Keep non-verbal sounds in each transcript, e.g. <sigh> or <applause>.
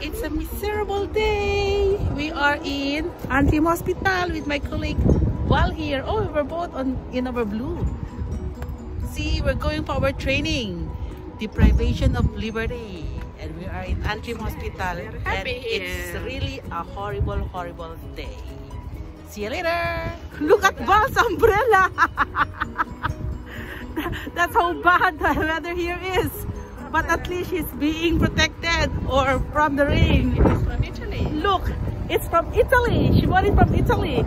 It's a miserable day. We are in Antrim Hospital with my colleague Val here. Oh, we're both on in our blue. See, we're going for our training. Deprivation of liberty. And we are in Antrim Hospital. And it's really a horrible, horrible day. See you later. Look at Val's umbrella. <laughs> That's how bad the weather here is. But at least she's being protected or from the rain. It is from Italy. Look, it's from Italy. She bought it from Italy. <laughs>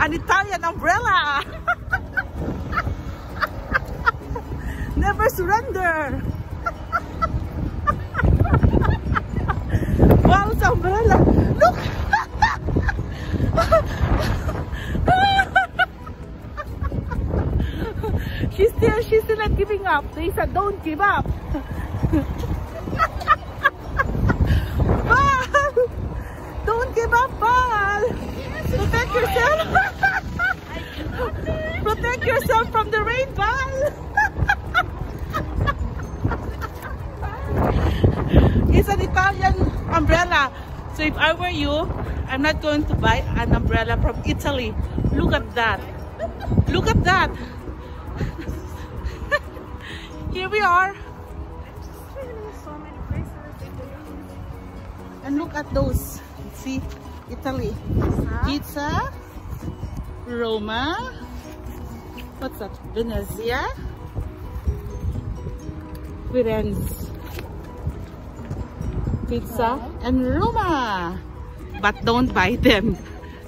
An Italian umbrella. <laughs> Never surrender. wow, it's umbrella. Look. she's still, she's still not giving up. They said, don't give up. <laughs> Don't give up, Val! Protect yourself! <laughs> Protect yourself from the rain, Val! <laughs> it's an Italian umbrella. So if I were you, I'm not going to buy an umbrella from Italy. Look at that. Look at that. Here we are. So. And look at those. See, Italy. Pisa, Roma, what's that? Venezia, Firenze. Pisa and Roma. But don't buy them.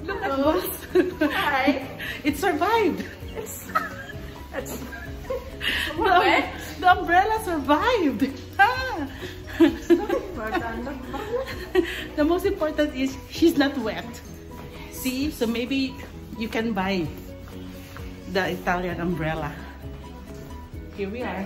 Look at those. <laughs> Hi. It survived. It's <laughs> <laughs> The, the umbrella survived. <laughs> Ah. <laughs> the most important is she's not wet. See, so maybe you can buy the Italian umbrella. Here we are.